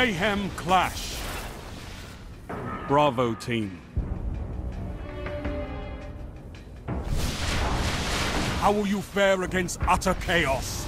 Mayhem Clash. Bravo team. How will you fare against utter chaos?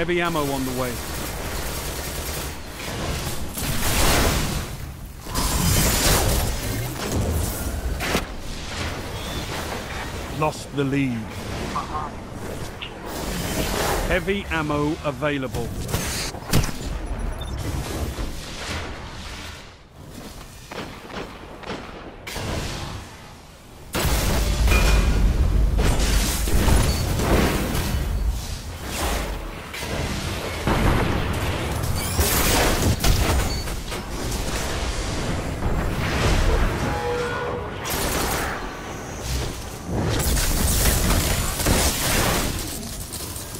Heavy ammo on the way. Lost the lead. Heavy ammo available.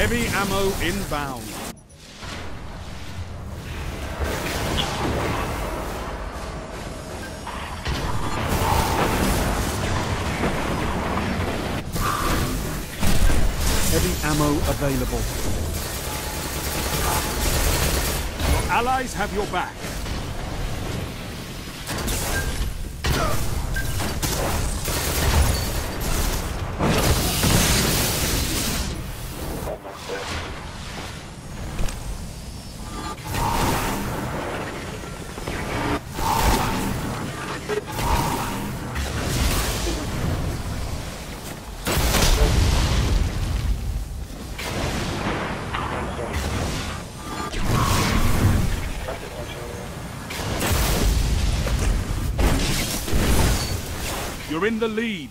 Heavy ammo inbound. Heavy ammo available. Your allies have your back. You're in the lead.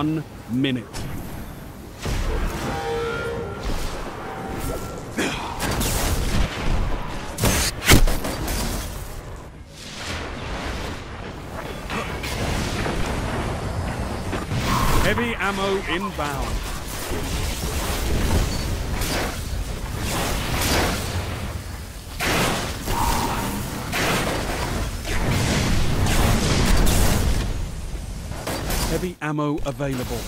One minute. Heavy ammo inbound. Heavy ammo available.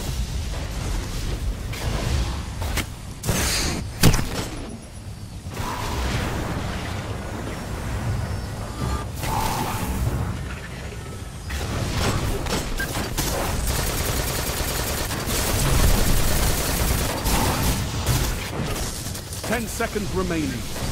Ten seconds remaining.